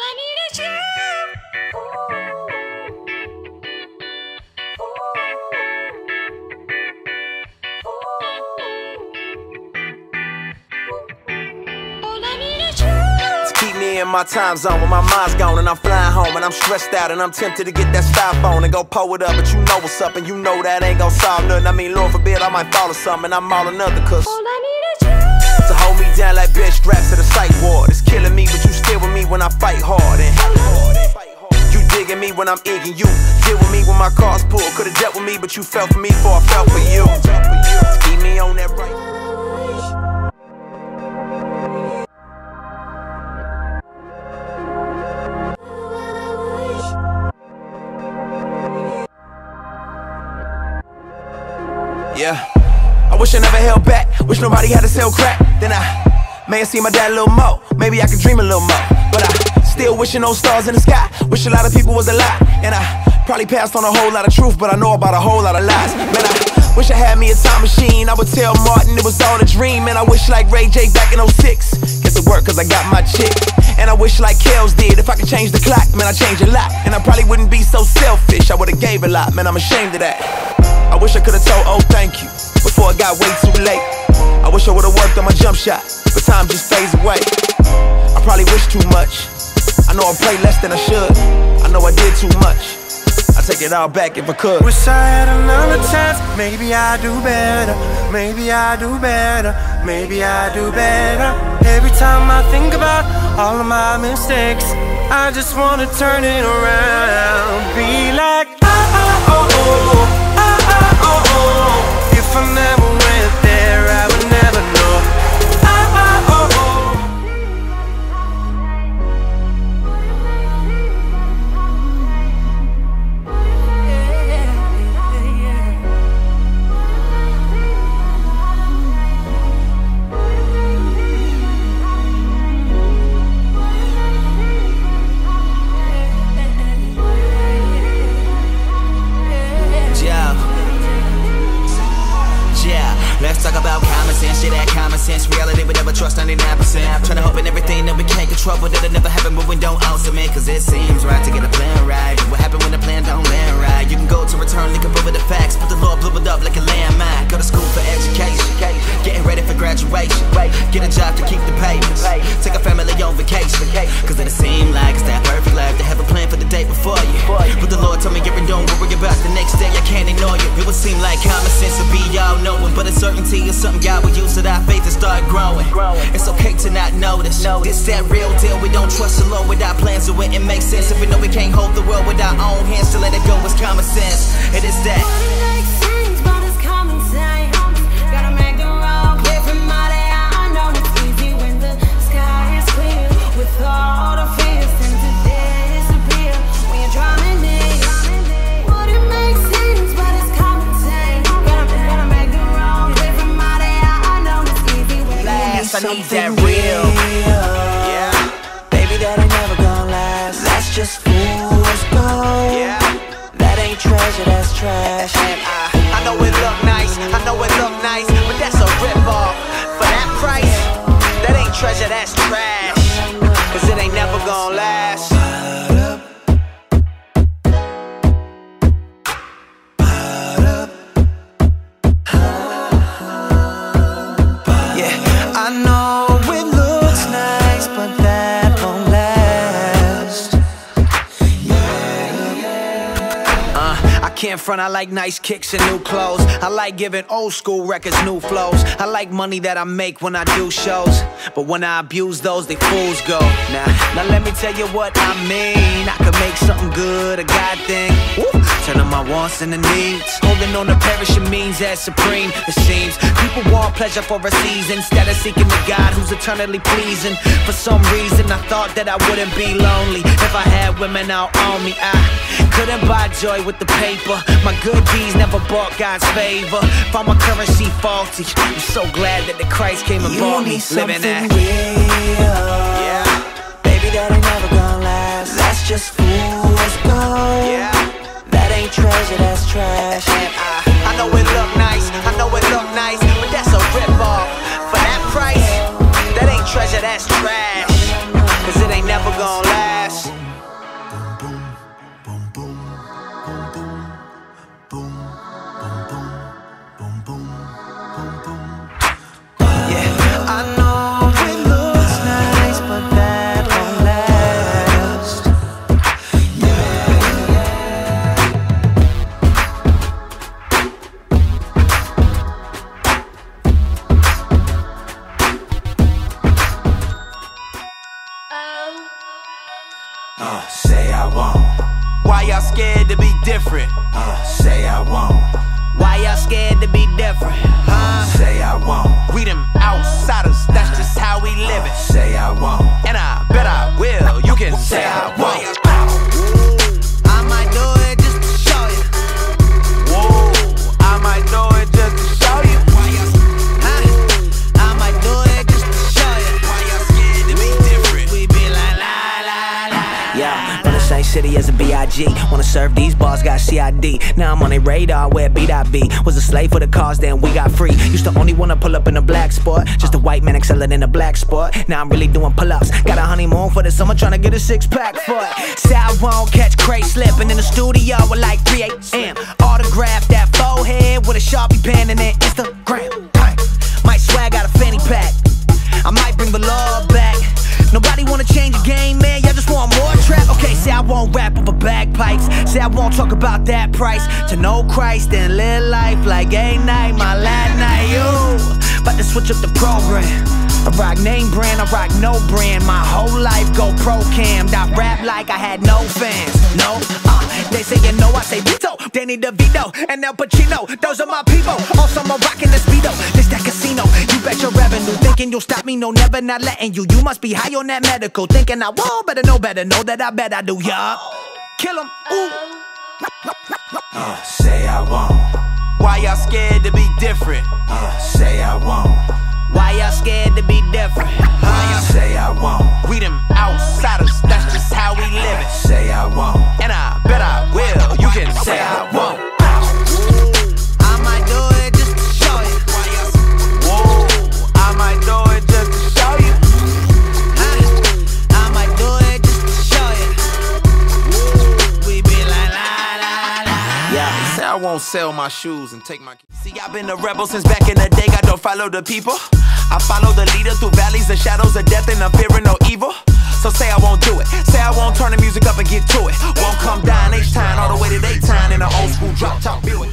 I need is you. All I need is you. Keep me in my time zone when my mind's gone and I'm flying home and I'm stressed out and I'm tempted to get that styrofoam and go pull it up, but you know what's up and you know that ain't gon' solve nothing. I mean, Lord forbid I might fall or something. I'm all another cause All I need is you. to hold me down like bench straps to the psych ward. It's killing me, but you Fight hard and you digging me when I'm egging you. Deal with me when my car's pulled. Could've dealt with me, but you fell for me before I fell for you. Keep me on that right. Yeah. I wish I never held back. Wish nobody had to sell crack. Then I may have seen my dad a little more. Maybe I could dream a little more. Still wishing those stars in the sky. Wish a lot of people was alive. And I probably passed on a whole lot of truth, but I know about a whole lot of lies. Man, I wish I had me a time machine. I would tell Martin it was all a dream. And I wish like Ray J back in 06. Guess it worked cause I got my chick. And I wish like Kels did. If I could change the clock, man, I'd change a lot. And I probably wouldn't be so selfish. I would've gave a lot, man, I'm ashamed of that. I wish I could've told, oh, thank you, before it got way too late. I wish I would've worked on my jump shot, but time just fades away. I probably wish too much. I know I play less than I should. I know I did too much. I take it all back if I could. Wish I had another chance. Maybe I do better. Maybe I do better. Maybe I do better. Every time I think about all of my mistakes, I just wanna turn it around. Be like, ah, ah, oh, oh, 99%. Trying to hope in everything that we can't control, but it'll never happen when we don't answer me. Cause it seems right to get a plan right. But what happen when the plan don't land right? You can go to return, look up over the facts, but the Lord blew it up like a landmine. Go to school for education, getting ready for graduation. Get a job to keep the payments. Take a family on vacation. Cause it'll seem like it's that perfect life to have a plan for the day before you. But the Lord told me, Gary, don't worry about the next day. I can't ignore you. It would seem like common sense would be all knowing, but uncertainty is something God will use that our faith to start growing. It's to notice. This that real deal. We don't trust the Lord with our plans, so it makes sense. If we know we can't hold the world with our own hands, to let it go is common sense. It is that. I need that Something real. Yeah. Baby, that ain't never gonna last. That's just fool's gold. Yeah. That ain't treasure, that's trash. And I, I know it look nice, I know it look nice, but that's a ripoff. For that price, that ain't treasure, that's trash. Cause it ain't never gonna last. I know it looks nice, but that won't last. Yeah. Uh, I can't front, I like nice kicks and new clothes. I like giving old school records new flows. I like money that I make when I do shows. But when I abuse those, they fools go. Now, now let me tell you what I mean. I could make something good, a God thing. Turn on my wants and the needs. Holding on to perishing means as supreme. It seems people want pleasure for a season instead of seeking the God who's eternally pleasing. For some reason, I thought that I wouldn't be lonely if I had women out on me. I couldn't buy joy with the paper. My good deeds never bought God's favor. Found my currency faulty. I'm so glad that the Christ came and You bought me. Living that. real. Yeah, Baby, that ain't never gonna last. That's just fool's gold. yeah. Treasure, that's trash. And I, Why y'all scared to be different? Uh, say I won't. Why y'all scared to be different? Huh? City as a B.I.G. Wanna serve these bars, got CID. Now I'm on a radar where B.I.B. Was a slave for the cause, then we got free. Used to only wanna pull up in a black sport. Just a white man excelling in a black sport. Now I'm really doing pull ups. Got a honeymoon for the summer, trying to get a six pack for it. Say I won't catch Craig slipping in the studio at like 3 a.m. Autograph that forehead with a Sharpie pen and then Instagram. Say I won't talk about that price. To know Christ and live life like a night, my last night. Yo, about to switch up the program. I rock name brand, I rock no brand. My whole life GoPro cam. I rap like I had no fans. No, uh, they say you know I say Vito. Danny DeVito and Al Pacino. Those are my people. Also, I'm rocking the speedo. This that casino. You bet your revenue. Thinking you'll stop me? No, never not letting you. You must be high on that medical. Thinking I won't, better know better. Know that I bet I do. Yup. Kill 'em. Ooh. Uh, say I won't. Why y'all scared to be different? Uh, say I won't. Why y'all scared to be different? Huh? Say I won't. We them outsiders, that's just how we live it. Say I won't. And I bet I will. You can say I won't. Sell my shoes and take my. See, I've been a rebel since back in the day. I don't follow the people. I follow the leader through valleys and shadows of death, and I'm fearing no evil. So say I won't do it. Say I won't turn the music up and get to it. Won't come down H time all the way to daytime in an old school drop top Buick.